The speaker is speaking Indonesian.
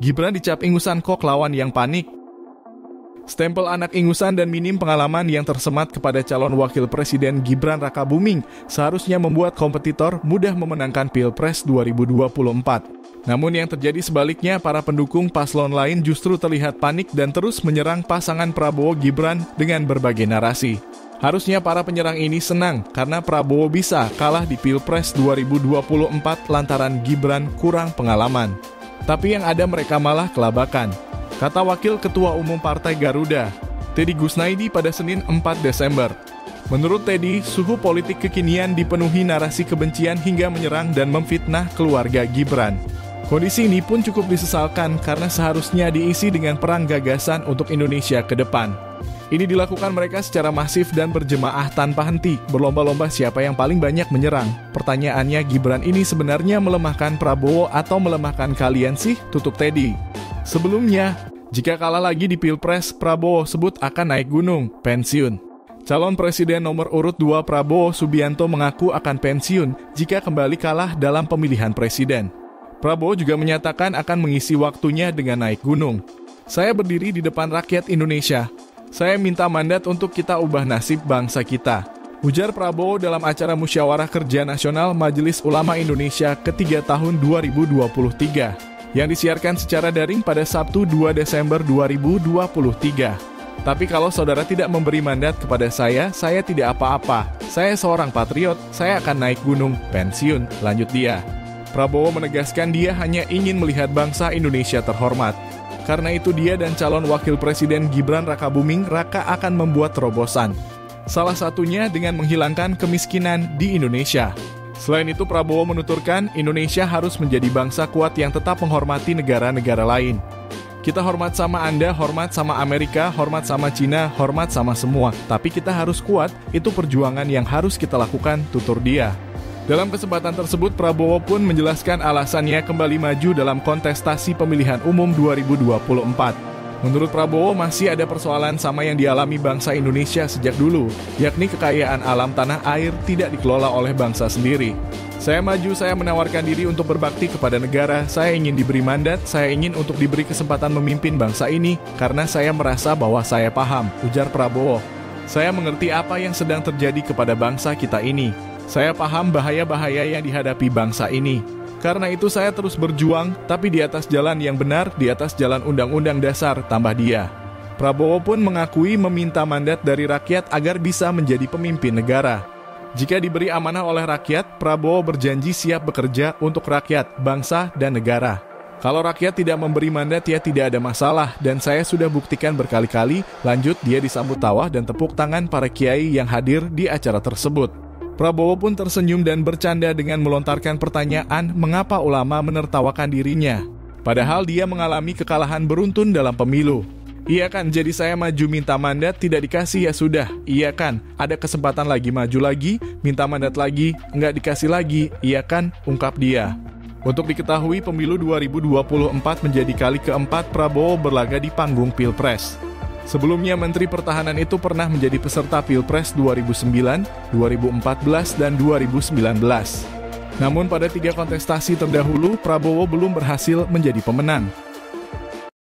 Gibran dicap ingusan kok lawan yang panik. Stempel anak ingusan dan minim pengalaman yang tersemat kepada calon wakil presiden Gibran Raka Buming seharusnya membuat kompetitor mudah memenangkan Pilpres 2024. Namun yang terjadi sebaliknya, para pendukung paslon lain justru terlihat panik dan terus menyerang pasangan Prabowo Gibran dengan berbagai narasi. Harusnya para penyerang ini senang karena Prabowo bisa kalah di Pilpres 2024 lantaran Gibran kurang pengalaman. Tapi yang ada mereka malah kelabakan. Kata Wakil Ketua Umum Partai Garuda, Teddy Gusnaidi pada Senin 4 Desember. Menurut Teddy, suhu politik kekinian dipenuhi narasi kebencian hingga menyerang dan memfitnah keluarga Gibran. Kondisi ini pun cukup disesalkan karena seharusnya diisi dengan perang gagasan untuk Indonesia ke depan. Ini dilakukan mereka secara masif dan berjemaah tanpa henti, berlomba-lomba siapa yang paling banyak menyerang. Pertanyaannya, Gibran ini sebenarnya melemahkan Prabowo atau melemahkan kalian sih? Tutup Teddy. Sebelumnya, jika kalah lagi di Pilpres, Prabowo sebut akan naik gunung, pensiun. Calon Presiden nomor urut 2 Prabowo Subianto mengaku akan pensiun jika kembali kalah dalam pemilihan presiden. Prabowo juga menyatakan akan mengisi waktunya dengan naik gunung. Saya berdiri di depan rakyat Indonesia, saya minta mandat untuk kita ubah nasib bangsa kita. Ujar Prabowo dalam acara Musyawarah Kerja Nasional Majelis Ulama Indonesia ketiga tahun 2023 yang disiarkan secara daring pada Sabtu 2 Desember 2023. Tapi kalau saudara tidak memberi mandat kepada saya, saya tidak apa-apa. Saya seorang patriot, saya akan naik gunung, pensiun, lanjut dia. Prabowo menegaskan dia hanya ingin melihat bangsa Indonesia terhormat. Karena itu dia dan calon wakil presiden Gibran Raka Buming Raka akan membuat terobosan. Salah satunya dengan menghilangkan kemiskinan di Indonesia. Selain itu Prabowo menuturkan Indonesia harus menjadi bangsa kuat yang tetap menghormati negara-negara lain. Kita hormat sama Anda, hormat sama Amerika, hormat sama Cina, hormat sama semua. Tapi kita harus kuat, itu perjuangan yang harus kita lakukan, tutur dia. Dalam kesempatan tersebut, Prabowo pun menjelaskan alasannya kembali maju dalam kontestasi pemilihan umum 2024. Menurut Prabowo, masih ada persoalan sama yang dialami bangsa Indonesia sejak dulu, yakni kekayaan alam tanah air tidak dikelola oleh bangsa sendiri. Saya maju, saya menawarkan diri untuk berbakti kepada negara, saya ingin diberi mandat, saya ingin untuk diberi kesempatan memimpin bangsa ini, karena saya merasa bahwa saya paham, ujar Prabowo. Saya mengerti apa yang sedang terjadi kepada bangsa kita ini. Saya paham bahaya-bahaya yang dihadapi bangsa ini. Karena itu saya terus berjuang, tapi di atas jalan yang benar, di atas jalan undang-undang dasar, tambah dia. Prabowo pun mengakui meminta mandat dari rakyat agar bisa menjadi pemimpin negara. Jika diberi amanah oleh rakyat, Prabowo berjanji siap bekerja untuk rakyat, bangsa, dan negara. Kalau rakyat tidak memberi mandat ya tidak ada masalah dan saya sudah buktikan berkali-kali, lanjut dia disambut tawa dan tepuk tangan para kiai yang hadir di acara tersebut. Prabowo pun tersenyum dan bercanda dengan melontarkan pertanyaan mengapa ulama menertawakan dirinya. Padahal dia mengalami kekalahan beruntun dalam pemilu. Iya kan, jadi saya maju minta mandat tidak dikasih ya sudah. Iya kan, ada kesempatan lagi maju lagi, minta mandat lagi, nggak dikasih lagi. Iya kan, ungkap dia. Untuk diketahui, pemilu 2024 menjadi kali keempat Prabowo berlaga di panggung Pilpres. Sebelumnya Menteri Pertahanan itu pernah menjadi peserta Pilpres 2009, 2014, dan 2019. Namun pada tiga kontestasi terdahulu, Prabowo belum berhasil menjadi pemenang.